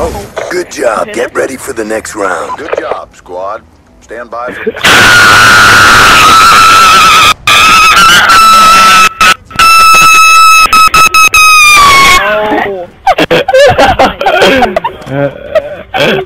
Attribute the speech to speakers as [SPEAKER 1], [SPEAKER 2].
[SPEAKER 1] Oh. Good job. Get ready for the next round.
[SPEAKER 2] Good job, squad. Stand by for... oh.